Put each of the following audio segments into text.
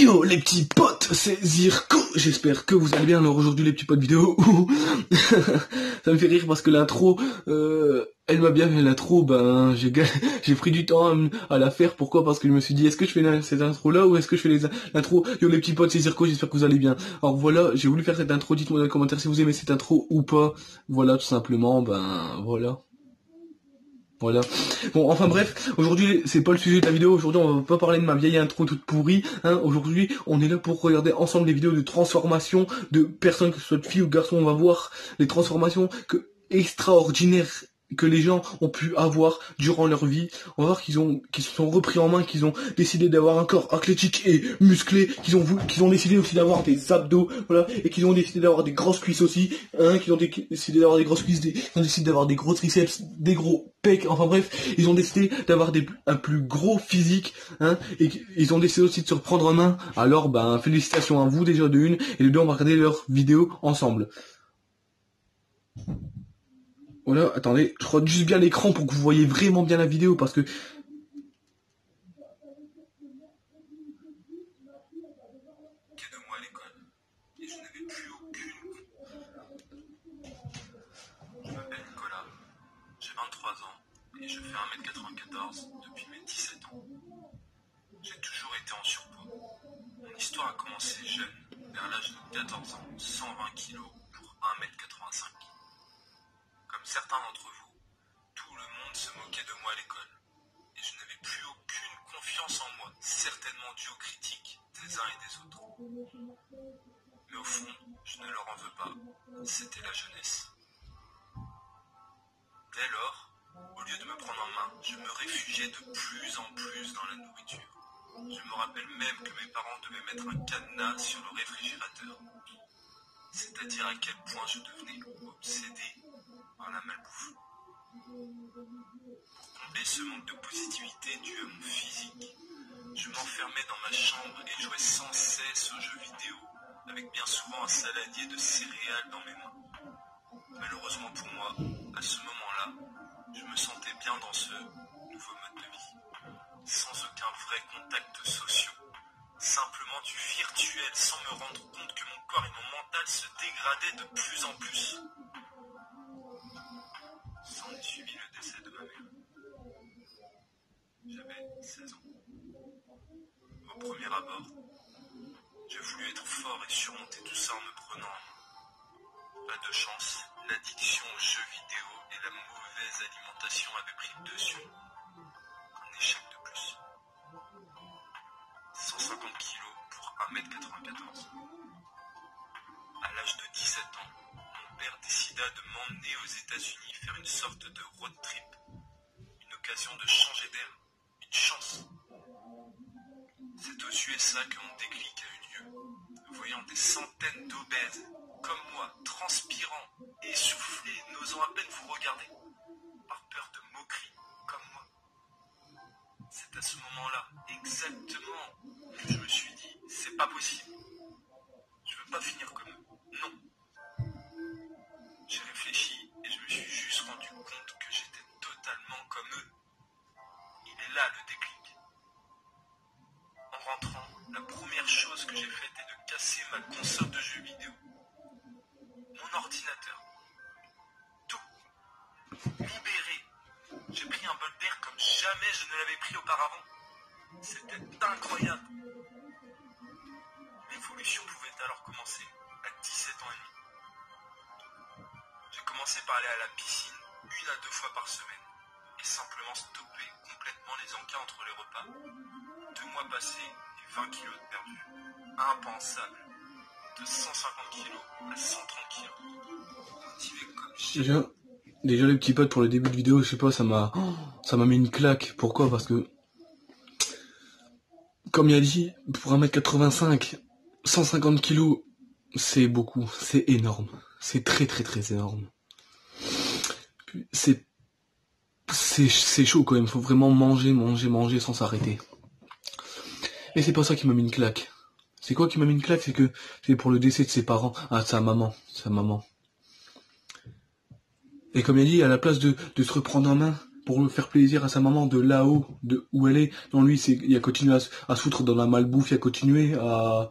Yo les petits potes, c'est Zirko, j'espère que vous allez bien, alors aujourd'hui les petits potes vidéo, ça me fait rire parce que l'intro, euh, elle m'a bien fait l'intro, ben j'ai pris du temps à, la faire, pourquoi? Parce que je me suis dit, est-ce que je fais cette intro là ou est-ce que je fais l'intro, yo les petits potes, c'est Zirko, j'espère que vous allez bien. Alors voilà, j'ai voulu faire cette intro, dites-moi dans les commentaires si vous aimez cette intro ou pas, voilà tout simplement, ben voilà. Voilà. Bon, enfin bref, aujourd'hui c'est pas le sujet de la vidéo. Aujourd'hui on va pas parler de ma vieille intro toute pourrie. Hein. Aujourd'hui on est là pour regarder ensemble des vidéos de transformation de personnes, que ce soit de filles ou garçons. On va voir les transformations que extraordinaires que les gens ont pu avoir durant leur vie. On va voir qu'ils ont, qu'ils se sont repris en main, qu'ils ont décidé d'avoir un corps athlétique et musclé, qu'ils ont décidé aussi d'avoir des abdos, voilà, et qu'ils ont décidé d'avoir des grosses cuisses aussi, hein, qu'ils ont décidé d'avoir des grosses cuisses, ont décidé d'avoir des gros triceps, des gros pecs, enfin bref, ils ont décidé d'avoir un plus gros physique, hein, et ils ont décidé aussi de se reprendre en main. Alors, ben, félicitations à vous déjà de une, et de deux, on va regarder leurs vidéos ensemble. Voilà, attendez, je crois juste bien l'écran pour que vous voyez vraiment bien la vidéo parce que... de moi à l'école et je n'avais plus aucune. Je m'appelle Nicolas, j'ai 23 ans et je fais 1m94 depuis mes 17 ans. J'ai toujours été en surpoids. Mon histoire a commencé jeune, vers l'âge de 14 ans, 120 kg pour 1m85 certains d'entre vous, tout le monde se moquait de moi à l'école. Et je n'avais plus aucune confiance en moi, certainement dû aux critiques des uns et des autres. Mais au fond, je ne leur en veux pas. C'était la jeunesse. Dès lors, au lieu de me prendre en main, je me réfugiais de plus en plus dans la nourriture. Je me rappelle même que mes parents devaient mettre un cadenas sur le réfrigérateur. C'est-à-dire à quel point je devenais obsédé par malbouffe. Pour ce manque de positivité dû à mon physique, je m'enfermais dans ma chambre et jouais sans cesse aux jeux vidéo, avec bien souvent un saladier de céréales dans mes mains. Malheureusement pour moi, à ce moment-là, je me sentais bien dans ce nouveau mode de vie, sans aucun vrai contact social, simplement du virtuel, sans me rendre compte que mon corps et mon mental se dégradaient de plus en plus. Est suivi le décès de ma mère. J'avais 16 ans. Au premier abord, j'ai voulu être fort et surmonter tout ça en me prenant Pas de chance, l'addiction aux jeux vidéo et la mauvaise alimentation avaient pris le dessus. Un échec de plus. 150 kilos pour 1m94. À l'âge de 17 ans, décida de m'emmener aux États-Unis faire une sorte de road trip. Une occasion de changer d'air, une chance. C'est aux USA que mon déclic a eu lieu. Voyant des centaines d'obèses, comme moi, transpirant, essoufflés, n'osant à peine vous regarder, par peur de moquerie, comme moi. C'est à ce moment-là, exactement, que je me suis dit, c'est pas possible. Je veux pas finir comme eux. Non. J'ai réfléchi et je me suis juste rendu compte que j'étais totalement comme eux. Il est là le déclic. En rentrant, la première chose que j'ai faite est de casser ma console de jeux vidéo. Mon ordinateur. Tout. Libéré. J'ai pris un bol d'air comme jamais je ne l'avais pris auparavant. C'était incroyable. L'évolution pouvait alors commencer à 17 ans et demi commencé par aller à la piscine une à deux fois par semaine et simplement stopper complètement les encas entre les repas. Deux mois passés et 20 kilos de perdu. Impensable. De 150 kilos à 130 kilos. comme déjà, déjà les petits potes pour le début de vidéo, je sais pas, ça m'a, ça m'a mis une claque. Pourquoi? Parce que, comme il a dit, pour 1m85, 150 kilos, c'est beaucoup, c'est énorme. C'est très très très énorme c'est c'est chaud quand même, faut vraiment manger, manger, manger sans s'arrêter. Et c'est pas ça qui m'a mis une claque. C'est quoi qui m'a mis une claque? C'est que c'est pour le décès de ses parents, ah sa maman, sa maman. Et comme il dit, à la place de, de se reprendre en main, pour faire plaisir à sa maman de là-haut, de où elle est. Non, lui, il a continué à, à se foutre dans la malbouffe, il a continué à,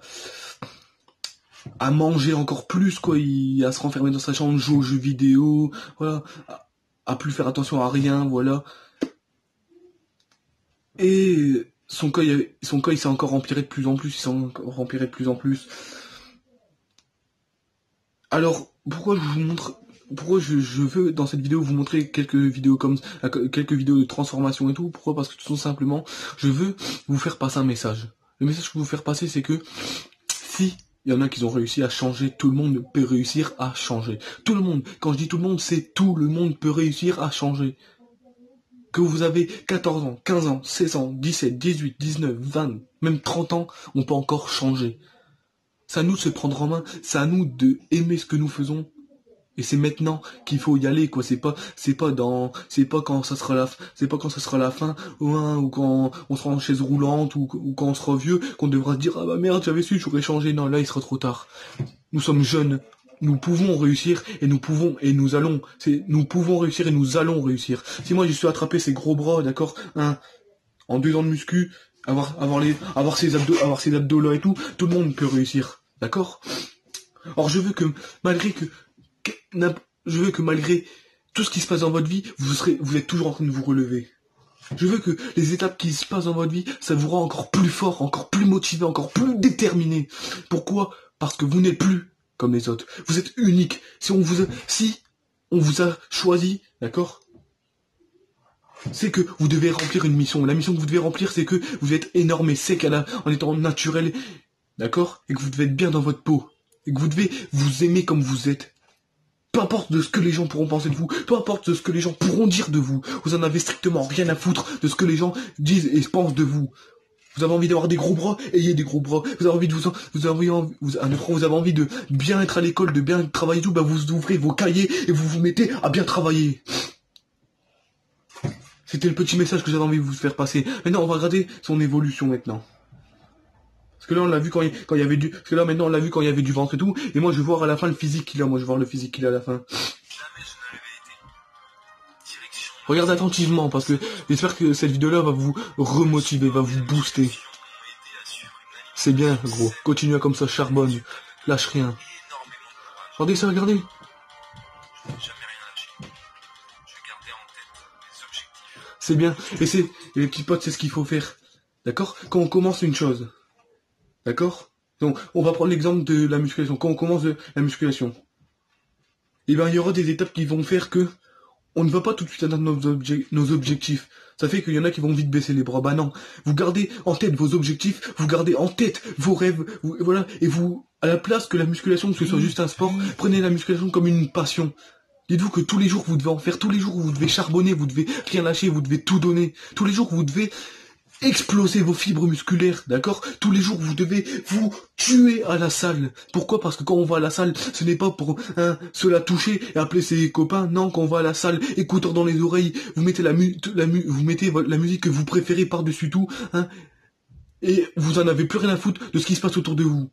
à manger encore plus, quoi. Il, à se renfermer dans sa chambre, jouer aux jeux vidéo, voilà. À plus faire attention à rien, voilà. Et son cas, son cas, il s'est encore empiré de plus en plus, il s'est encore empiré de plus en plus. Alors, pourquoi je vous montre, pourquoi je, je veux dans cette vidéo vous montrer quelques vidéos comme, euh, quelques vidéos de transformation et tout, pourquoi? Parce que tout simplement, je veux vous faire passer un message. Le message que je veux vous faire passer, c'est que si il y en a qui ont réussi à changer, tout le monde peut réussir à changer. Tout le monde, quand je dis tout le monde, c'est tout le monde peut réussir à changer. Que vous avez 14 ans, 15 ans, 16 ans, 17, 18, 19, 20, même 30 ans, on peut encore changer. C'est à nous de se prendre en main, c'est à nous de aimer ce que nous faisons. Et c'est maintenant qu'il faut y aller, quoi. C'est pas, c'est pas dans, c'est pas quand ça sera la, c'est pas quand ça sera la fin, ou, ou quand on sera en chaise roulante, ou, ou quand on sera vieux, qu'on devra dire, ah bah merde, j'avais su, j'aurais changé. Non, là, il sera trop tard. Nous sommes jeunes. Nous pouvons réussir, et nous pouvons, et nous allons. C'est, nous pouvons réussir, et nous allons réussir. Si moi, je suis attrapé ces gros bras, d'accord, hein, en deux ans de muscu, avoir, avoir les, avoir ces abdos, avoir ces abdos là et tout, tout le monde peut réussir. D'accord? Or, je veux que, malgré que, je veux que malgré tout ce qui se passe dans votre vie, vous serez, vous êtes toujours en train de vous relever. Je veux que les étapes qui se passent dans votre vie, ça vous rend encore plus fort, encore plus motivé, encore plus déterminé. Pourquoi? Parce que vous n'êtes plus comme les autres. Vous êtes unique. Si on vous a, si on vous a choisi, d'accord? C'est que vous devez remplir une mission. La mission que vous devez remplir, c'est que vous êtes énorme et sec en étant naturel, d'accord? Et que vous devez être bien dans votre peau. Et que vous devez vous aimer comme vous êtes. Peu importe de ce que les gens pourront penser de vous, peu importe de ce que les gens pourront dire de vous, vous en avez strictement rien à foutre de ce que les gens disent et pensent de vous. Vous avez envie d'avoir des gros bras, ayez des gros bras. Vous avez envie de vous, vous avez envie, vous, vous avez envie de bien être à l'école, de bien travailler tout, bah vous ouvrez vos cahiers et vous vous mettez à bien travailler. C'était le petit message que j'avais envie de vous faire passer. Maintenant, on va regarder son évolution maintenant. Parce que là, on l'a vu quand il, quand il y avait du, parce que là, maintenant, on l'a vu quand il y avait du ventre et tout. Et moi, je vais voir à la fin le physique qu'il a. Moi, je vais voir le physique qu'il a à la fin. Regarde attentivement, parce que j'espère que cette vidéo-là va vous remotiver, va vous booster. C'est bien, gros. Continue comme ça, charbonne. Lâche rien. Regardez ça, regardez. C'est bien. Et c'est, les petits potes, c'est ce qu'il faut faire. D'accord? Quand on commence une chose. D'accord? Donc, on va prendre l'exemple de la musculation. Quand on commence la musculation? Eh ben, il y aura des étapes qui vont faire que on ne va pas tout de suite atteindre nos, obje- nos objectifs. Ça fait qu'il y en a qui vont vite baisser les bras. Bah non. Vous gardez en tête vos objectifs, vous gardez en tête vos rêves, voilà, et vous, à la place que la musculation, que ce soit juste un sport, prenez la musculation comme une passion. Dites-vous que tous les jours vous devez en faire, tous les jours vous devez charbonner, vous devez rien lâcher, vous devez tout donner. Tous les jours vous devez exploser vos fibres musculaires, d'accord? Tous les jours, vous devez vous tuer à la salle. Pourquoi? Parce que quand on va à la salle, ce n'est pas pour hein, se la toucher et appeler ses copains. Non, quand on va à la salle, écouteurs dans les oreilles, vous mettez la, mu vous mettez la musique que vous préférez par-dessus tout, hein, et vous en avez plus rien à foutre de ce qui se passe autour de vous.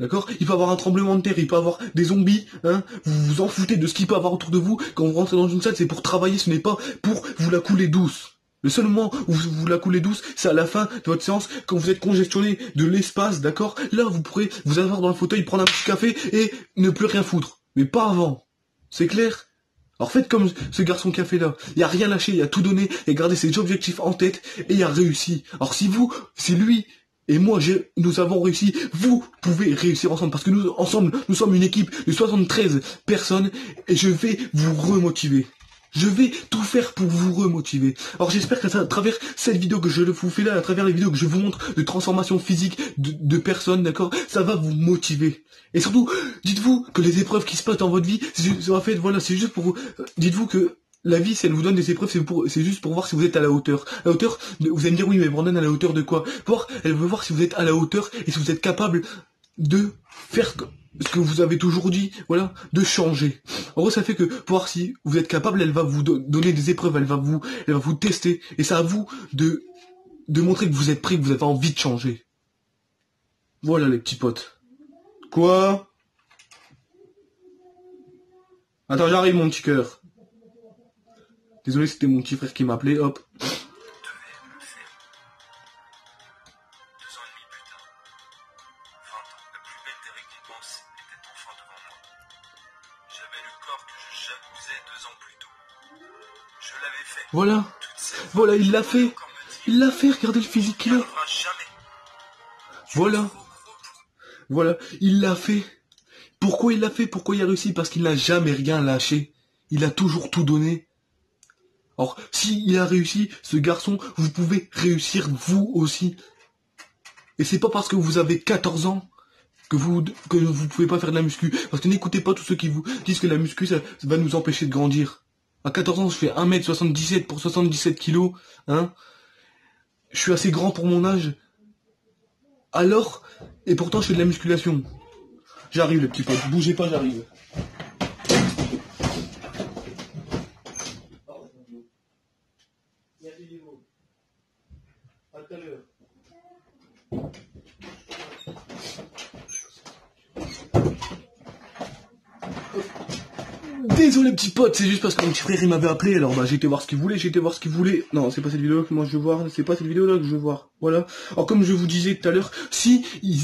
D'accord? Il peut avoir un tremblement de terre, il peut avoir des zombies, hein Vous vous en foutez de ce qu'il peut avoir autour de vous. Quand vous rentrez dans une salle, c'est pour travailler, ce n'est pas pour vous la couler douce. Le seul moment où vous, la coulez douce, c'est à la fin de votre séance, quand vous êtes congestionné de l'espace, d'accord? Là, vous pourrez vous asseoir dans le fauteuil, prendre un petit café et ne plus rien foutre. Mais pas avant. C'est clair? Alors faites comme ce garçon qui a fait là. Il a rien lâché, il a tout donné, et gardé ses objectifs en tête, et il a réussi. Alors si vous, c'est lui, et moi, nous avons réussi. Vous pouvez réussir ensemble parce que nous, ensemble, nous sommes une équipe de 73 personnes et je vais vous remotiver. Je vais tout faire pour vous remotiver. Alors j'espère qu'à à travers cette vidéo que je vous fais là, à travers les vidéos que je vous montre de transformation physique de, personnes, d'accord, ça va vous motiver. Et surtout, dites-vous que les épreuves qui se passent dans votre vie, c'est ça va fait, voilà, c'est juste pour vous. euh, Dites-vous que la vie, si elle vous donne des épreuves, c'est juste pour voir si vous êtes à la hauteur. À la hauteur, vous allez me dire oui, mais Brandon à la hauteur de quoi? Voir, elle veut voir si vous êtes à la hauteur et si vous êtes capable de faire que- ce que vous avez toujours dit, voilà, de changer. En gros, ça fait que pour voir si vous êtes capable, elle va vous do- donner des épreuves, elle va vous, elle va vous tester, et c'est à vous de, de montrer que vous êtes prêt, que vous avez envie de changer. Voilà les petits potes. Quoi? Attends, j'arrive mon petit cœur. Désolé, c'était mon petit frère qui m'appelait, hop. Belle des récompenses était enfin devant moi. J'avais le corps que je jalousais deux ans plus tôt. Je l'avais fait. Voilà. Voilà, il l'a fait. Il l'a fait, regardez le physique qu'il a. Voilà. Voilà, il l'a fait. Pourquoi il l'a fait? Pourquoi il a réussi? Parce qu'il n'a jamais rien lâché. Il a toujours tout donné. Alors, s'il a réussi, ce garçon, vous pouvez réussir vous aussi. Et c'est pas parce que vous avez 14 ans que vous que vous pouvez pas faire de la muscu. Parce que n'écoutez pas tous ceux qui vous disent que la muscu, ça, va nous empêcher de grandir. À 14 ans, je fais 1m77 pour 77 kilos. Hein je suis assez grand pour mon âge. Alors, et pourtant je fais de la musculation. J'arrive le petit pote, bougez pas, j'arrive. Tout à l'heure. Désolé petit pote, c'est juste parce que mon petit frère il m'avait appelé, alors bah j'ai été voir ce qu'il voulait, j'ai été voir ce qu'il voulait. Non, c'est pas cette vidéo que moi je veux voir, c'est pas cette vidéo là que je veux voir. Voilà. Alors comme je vous disais tout à l'heure, si il,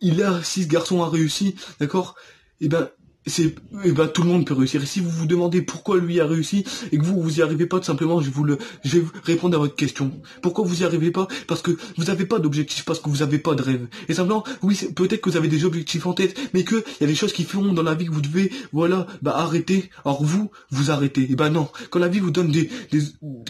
il a, si ce garçon a réussi, d'accord, et ben c'est, eh ben tout le monde peut réussir. Et si vous vous demandez pourquoi lui a réussi et que vous vous y arrivez pas, tout simplement, je vous le, je vais répondre à votre question. Pourquoi vous y arrivez pas? Parce que vous n'avez pas d'objectif, parce que vous n'avez pas de rêve. Et simplement, oui, peut-être que vous avez des objectifs en tête, mais que il y a des choses qui font dans la vie que vous devez, voilà, bah arrêter. Alors vous, vous arrêtez. Et ben non, quand la vie vous donne des, des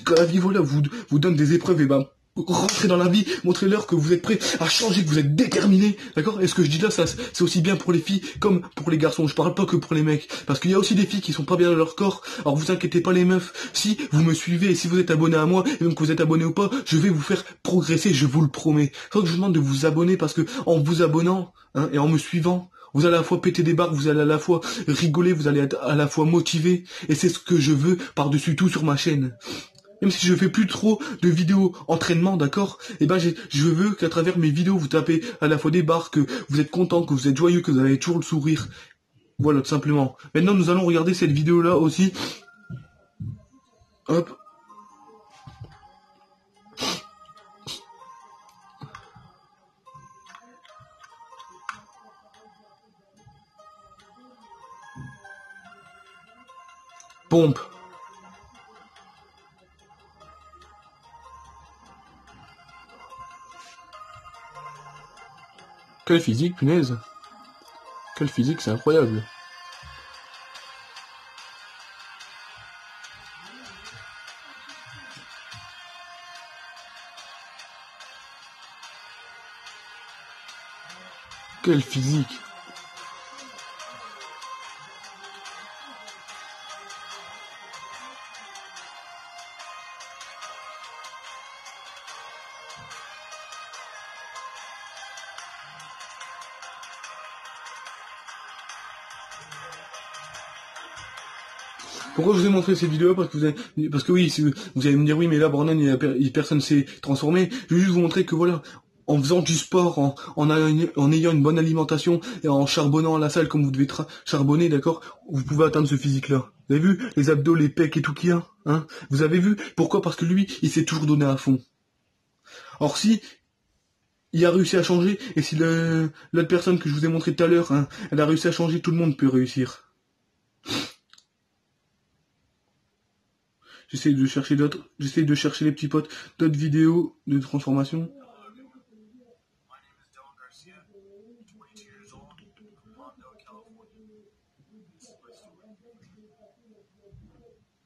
quand la vie voilà vous vous donne des épreuves, et ben rentrez dans la vie, montrez-leur que vous êtes prêts à changer, que vous êtes déterminés, d'accord? Et ce que je dis là, ça, c'est aussi bien pour les filles comme pour les garçons. Je parle pas que pour les mecs, parce qu'il y a aussi des filles qui sont pas bien dans leur corps. Alors vous inquiétez pas les meufs, si vous me suivez et si vous êtes abonné à moi, et donc que vous êtes abonné ou pas, je vais vous faire progresser, je vous le promets. Que je vous demande de vous abonner parce que en vous abonnant hein, et en me suivant, vous allez à la fois péter des barres, vous allez à la fois rigoler, vous allez être à la fois motivé, et c'est ce que je veux par-dessus tout sur ma chaîne même si je fais plus trop de vidéos entraînement, d'accord? Eh ben, je veux qu'à travers mes vidéos, vous tapez à la fois des barres, que vous êtes content, que vous êtes joyeux, que vous avez toujours le sourire. Voilà, tout simplement. Maintenant, nous allons regarder cette vidéo-là aussi. Hop. Pompe. Quelle physique, punaise. Quelle physique, c'est incroyable. Quelle physique. Pourquoi je vous ai montré cette vidéo Parce que vous avez, parce que oui, si vous, allez me dire oui, mais là, Brandon, il a il- personne s'est transformé. Je vais juste vous montrer que voilà, en faisant du sport, en, ayant- une bonne alimentation et en charbonnant la salle comme vous devez charbonner, d'accord, vous pouvez atteindre ce physique-là. Vous avez vu les abdos, les pecs et tout qu'il y a, hein? Vous avez vu? Pourquoi? Parce que lui, il s'est toujours donné à fond. Or si il a réussi à changer, et si l'autre personne que je vous ai montré tout à l'heure, hein, elle a réussi à changer, tout le monde peut réussir. J'essaie de chercher d'autres, j'essaie de chercher les petits potes, d'autres vidéos de transformation. My name is Dylan Garcia, 22 years old, from Lawndale, California. This is my story.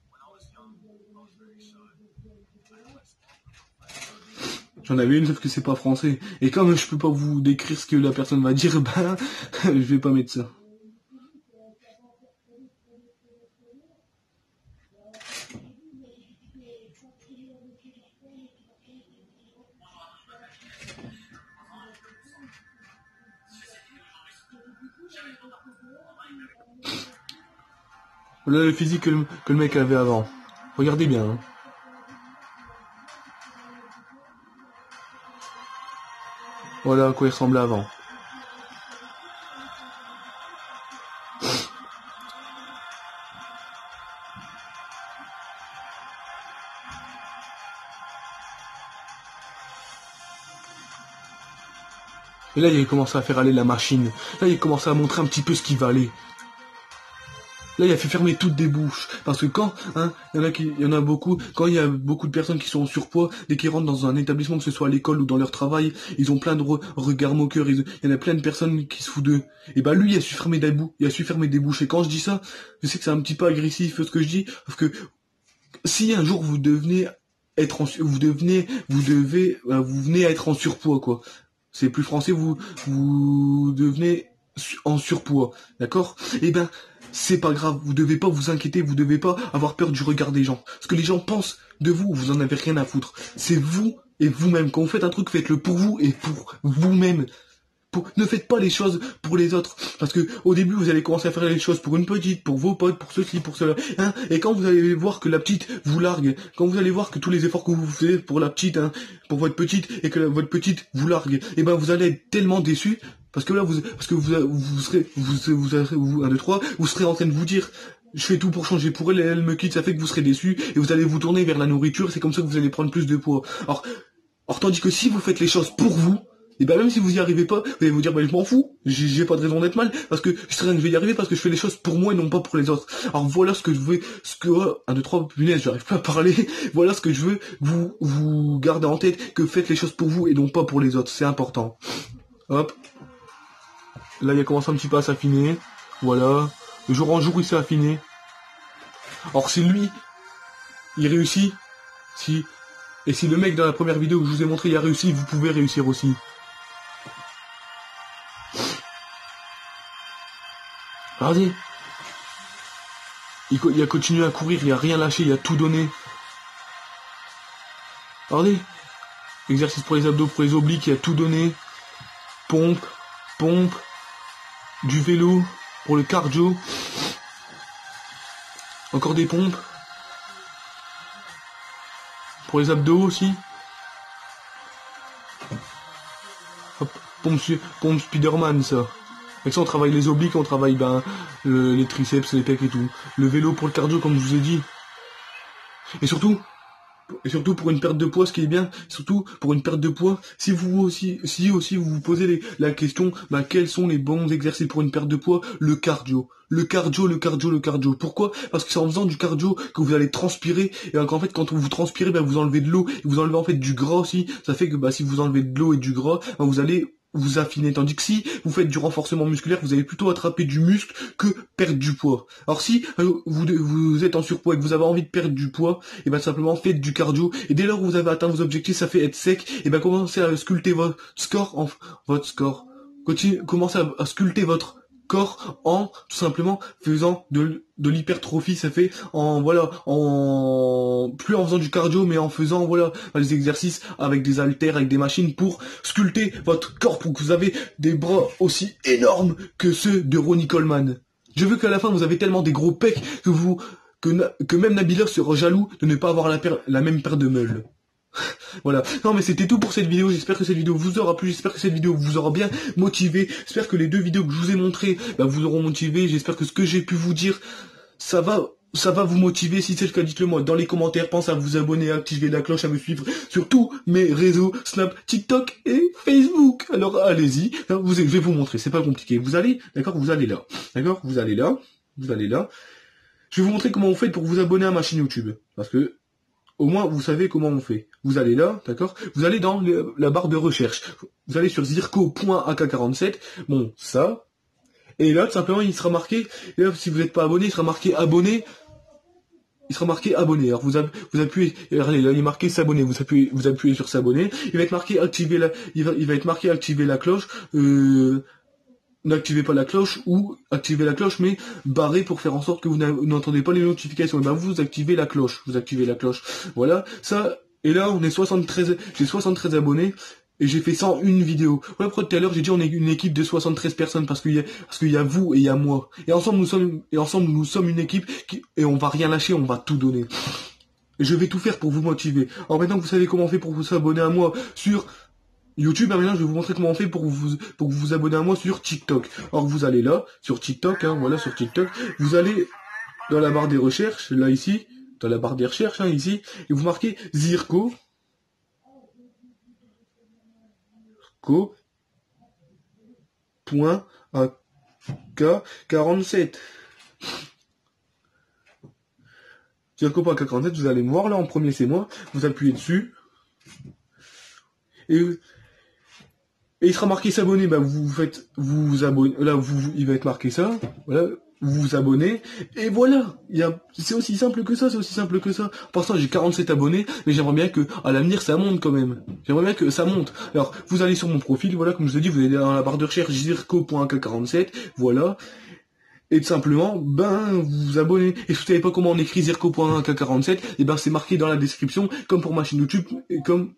When I was young, I was very shy. I had my small J'en avais une, sauf que c'est pas français. Et comme je peux pas vous décrire ce que la personne va dire, ben, je vais pas mettre ça. Voilà le physique que le, mec avait avant. Regardez bien. Hein. Voilà à quoi il ressemblait avant. Et là, il a commencé à faire aller la machine. Là, il a commencé à montrer un petit peu ce qui valait. Là, il a fait fermer toutes des bouches. Parce que quand, hein, il y en a beaucoup, quand il y a beaucoup de personnes qui sont en surpoids, dès qu'ils rentrent dans un établissement, que ce soit à l'école ou dans leur travail, ils ont plein de regards moqueurs, il y en a plein de personnes qui se foutent d'eux. Et bah, lui, il a su fermer des bouches, il a su fermer des bouches. Et quand je dis ça, je sais que c'est un petit peu agressif, ce que je dis, parce que si un jour vous devenez être en, vous devenez, vous devez, euh, vous venez être en surpoids, quoi. C'est plus français, vous, vous devenez en surpoids, d'accord? Eh ben, c'est pas grave, vous devez pas vous inquiéter, vous devez pas avoir peur du regard des gens. Ce que les gens pensent de vous, vous en avez rien à foutre. C'est vous et vous-même. Quand vous faites un truc, faites-le pour vous et pour vous-même. Ne faites pas les choses pour les autres. Parce que au début, vous allez commencer à faire les choses pour une petite, pour vos potes, pour ceci, pour cela. Hein? Et quand vous allez voir que la petite vous largue, quand vous allez voir que tous les efforts que vous faites pour la petite, hein, pour votre petite, et que votre petite vous largue, et eh ben vous allez être tellement déçu parce que là, vous, parce que vous, vous serez, vous, vous, un, deux, trois, vous serez en train de vous dire, je fais tout pour changer pour elle, elle me quitte, ça fait que vous serez déçu, et vous allez vous tourner vers la nourriture, c'est comme ça que vous allez prendre plus de poids. Alors, alors tandis que si vous faites les choses pour vous, et ben même si vous y arrivez pas, vous allez vous dire, ben je m'en fous, j'ai pas de raison d'être mal, parce que je serais, je vais y arriver parce que je fais les choses pour moi et non pas pour les autres. Alors voilà ce que je veux, ce que, un, deux, trois, punaise, j'arrive pas à parler, voilà ce que je veux, vous, vous gardez en tête, que faites les choses pour vous et non pas pour les autres, c'est important. Hop, Là, il a commencé un petit peu à s'affiner. Voilà. Le jour en jour, il s'est affiné. Or, c'est lui, il réussit. Si, et si le mec dans la première vidéo que je vous ai montré, il a réussi, vous pouvez réussir aussi. Regardez. Il, a continué à courir, il a rien lâché, il a tout donné. Regardez. Exercice pour les abdos, pour les obliques, il a tout donné. Pompe, pompe, du vélo pour le cardio, encore des pompes, pour les abdos aussi. Hop, pompe, pompe Spiderman ça. Avec ça on travaille les obliques, on travaille ben les triceps, les pecs et tout. Le vélo pour le cardio comme je vous ai dit. Et surtout, et surtout pour une perte de poids, ce qui est bien, surtout pour une perte de poids, si vous aussi, si aussi vous vous posez la question, bah, quels sont les bons exercices pour une perte de poids? Le cardio. Le cardio, le cardio, le cardio. Pourquoi? Parce que c'est en faisant du cardio que vous allez transpirer, et qu'en fait, quand vous transpirez, bah, vous enlevez de l'eau, et vous enlevez en fait du gras aussi. Ça fait que bah, si vous enlevez de l'eau et du gras, bah, vous allez vous affinez. Tandis que si vous faites du renforcement musculaire, vous allez plutôt attraper du muscle que perdre du poids. Alors si euh, vous, êtes en surpoids et que vous avez envie de perdre du poids, et eh ben simplement faites du cardio. Et dès lors que vous avez atteint vos objectifs, ça fait être sec, et eh ben commencez à sculpter votre score en votre score. Commencez à sculpter votre corps en tout simplement faisant de, de l'hypertrophie. Ça fait en voilà en plus en faisant du cardio mais en faisant voilà des exercices avec des haltères avec des machines pour sculpter votre corps pour que vous avez des bras aussi énormes que ceux de Ronnie Coleman. Je veux qu'à la fin vous avez tellement des gros pecs que vous que, même Nabila sera jaloux de ne pas avoir la, la même paire de meules voilà. Non mais c'était tout pour cette vidéo. J'espère que cette vidéo vous aura plu. J'espère que cette vidéo vous aura bien motivé. J'espère que les deux vidéos que je vous ai montrées bah, vous auront motivé. J'espère que ce que j'ai pu vous dire, ça va ça va vous motiver. Si c'est le cas, dites-le moi dans les commentaires. Pensez à vous abonner, à activer la cloche, à me suivre sur tous mes réseaux, Snap, TikTok et Facebook. Alors allez-y. Vous, je vais vous montrer. C'est pas compliqué. Vous allez, d'accord Vous allez là. D'accord Vous allez là. Vous allez là. Je vais vous montrer comment vous faites pour vous abonner à ma chaîne YouTube. Parce que au moins vous savez comment on fait. Vous allez là, d'accord? Vous allez dans la barre de recherche. Vous allez sur zirco.ak47. Bon, ça. Et là, tout simplement, il sera marqué, et là, si vous n'êtes pas abonné, il sera marqué abonné. Il sera marqué abonné. Alors vous, vous appuyez, regardez, là il est marqué s'abonner. Vous appuyez, vous appuyez sur s'abonner. Il va être marqué activer la, il il va être marqué activer la cloche. Euh, n'activez pas la cloche ou activez la cloche mais barrez pour faire en sorte que vous n'entendez pas les notifications. Et ben vous activez la cloche, vous activez la cloche. Voilà, ça et là on est 73 j'ai 73 abonnés et j'ai fait 101 vidéos. Voilà pourquoi tout à l'heure j'ai dit on est une équipe de 73 personnes parce qu'il y a parce qu'il y a vous et il y a moi. Et ensemble nous sommes et ensemble nous sommes une équipe qui, et on va rien lâcher, on va tout donner. Et je vais tout faire pour vous motiver. Alors maintenant que vous savez comment on fait pour vous abonner à moi sur YouTube, maintenant je vais vous montrer comment on fait pour vous pour vous abonner à moi sur TikTok. Alors vous allez là, sur TikTok, hein, voilà sur TikTok, vous allez dans la barre des recherches, là ici, dans la barre des recherches, hein, ici, et vous marquez Zirco. Zirco. AK47. Zirco.AK47, vous allez me voir là en premier, c'est moi. Vous appuyez dessus. Et, et il sera marqué s'abonner, bah vous faites, vous vous abonnez, là vous, il va être marqué ça, voilà, vous vous abonnez, et voilà, c'est aussi simple que ça, c'est aussi simple que ça. Pour l'instant, j'ai 47 abonnés, mais j'aimerais bien que, à l'avenir, ça monte quand même. J'aimerais bien que ça monte. Alors, vous allez sur mon profil, voilà, comme je vous ai dit, vous allez dans la barre de recherche zirco.k47, voilà. Et tout simplement, ben, vous vous abonnez. Et si vous savez pas comment on écrit zirco.k47, et ben, c'est marqué dans la description, comme pour ma chaîne YouTube, et comme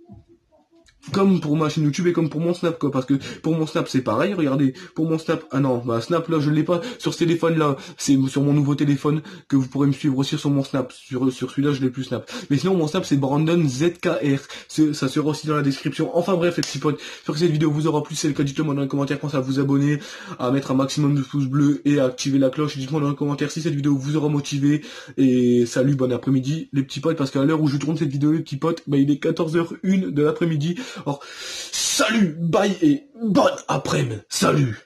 comme pour ma chaîne YouTube et comme pour mon Snap quoi parce que pour mon Snap c'est pareil regardez. Pour mon Snap ah non bah Snap là je l'ai pas sur ce téléphone là. C'est sur mon nouveau téléphone que vous pourrez me suivre aussi sur mon Snap. Sur sur celui-là je l'ai plus Snap. Mais sinon mon Snap c'est Brandon ZKR ça sera aussi dans la description. Enfin bref les petits potes sur cette vidéo vous aura plu. C'est le cas dites-le moi dans les commentaires. Pensez à vous abonner à mettre un maximum de pouces bleus et à activer la cloche. Dites-moi dans les commentaires si cette vidéo vous aura motivé. Et salut bon après-midi les petits potes parce qu'à l'heure où je tourne cette vidéo les petits potes bah il est 14h01 de l'après-midi alors, salut, bye et bonne après-midi. Salut